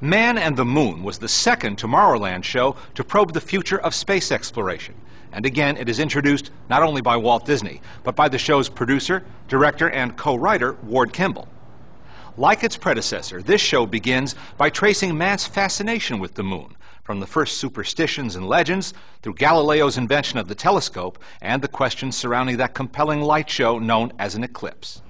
Man and the Moon was the second Tomorrowland show to probe the future of space exploration. And again, it is introduced not only by Walt Disney, but by the show's producer, director, and co writer, Ward Kimball. Like its predecessor, this show begins by tracing man's fascination with the moon, from the first superstitions and legends through Galileo's invention of the telescope and the questions surrounding that compelling light show known as an eclipse.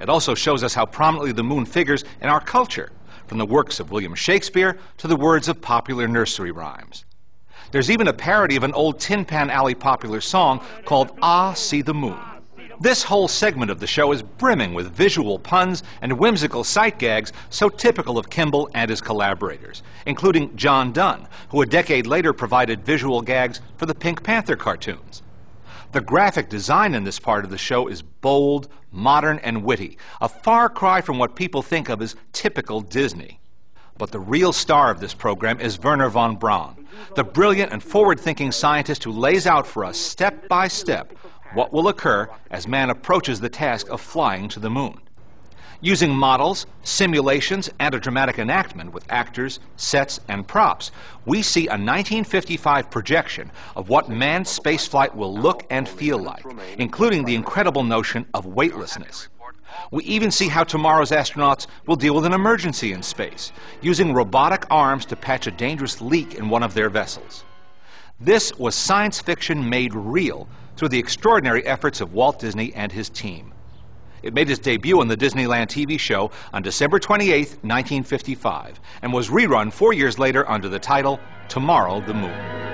It also shows us how prominently the moon figures in our culture, from the works of William Shakespeare to the words of popular nursery rhymes. There's even a parody of an old Tin Pan Alley popular song called Ah, See the Moon. This whole segment of the show is brimming with visual puns and whimsical sight gags so typical of Kimball and his collaborators, including John Dunn, who a decade later provided visual gags for the Pink Panther cartoons. The graphic design in this part of the show is bold, modern, and witty, a far cry from what people think of as typical Disney. But the real star of this program is Wernher von Braun, the brilliant and forward thinking scientist who lays out for us step by step what will occur as man approaches the task of flying to the moon. Using models, simulations, and a dramatic enactment with actors, sets, and props, we see a 1955 projection of what manned spaceflight will look and feel like, including the incredible notion of weightlessness. We even see how tomorrow's astronauts will deal with an emergency in space, using robotic arms to patch a dangerous leak in one of their vessels. This was science fiction made real through the extraordinary efforts of Walt Disney and his team. It made its debut on the Disneyland TV show on December 28, 1955, and was rerun four years later under the title Tomorrow the Moon.